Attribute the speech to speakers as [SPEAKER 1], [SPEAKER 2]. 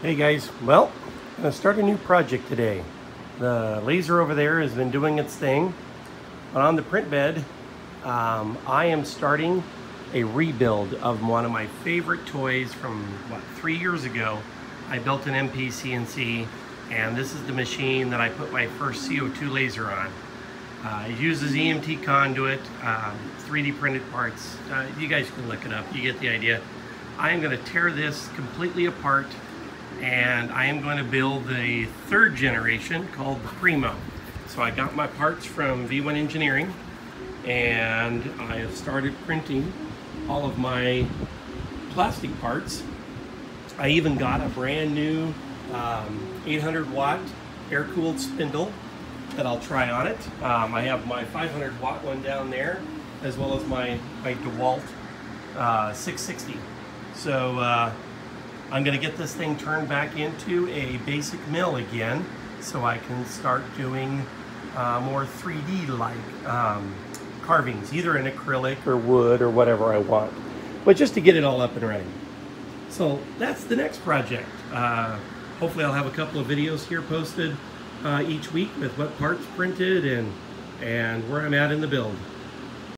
[SPEAKER 1] Hey guys, well, I'm gonna start a new project today. The laser over there has been doing its thing, but on the print bed, um, I am starting a rebuild of one of my favorite toys from, what, three years ago. I built an MPCNC, and this is the machine that I put my first CO2 laser on. Uh, it uses EMT conduit, um, 3D printed parts. Uh, you guys can look it up, you get the idea. I am gonna tear this completely apart and I am going to build the third generation called the Primo. So I got my parts from V1 Engineering and I have started printing all of my plastic parts. I even got a brand new um, 800 watt air cooled spindle that I'll try on it. Um, I have my 500 watt one down there as well as my, my DeWalt uh, 660. So uh, I'm going to get this thing turned back into a basic mill again so I can start doing uh, more 3D-like um, carvings, either in acrylic or wood or whatever I want. But just to get it all up and running. So that's the next project. Uh, hopefully I'll have a couple of videos here posted uh, each week with what parts printed and, and where I'm at in the build.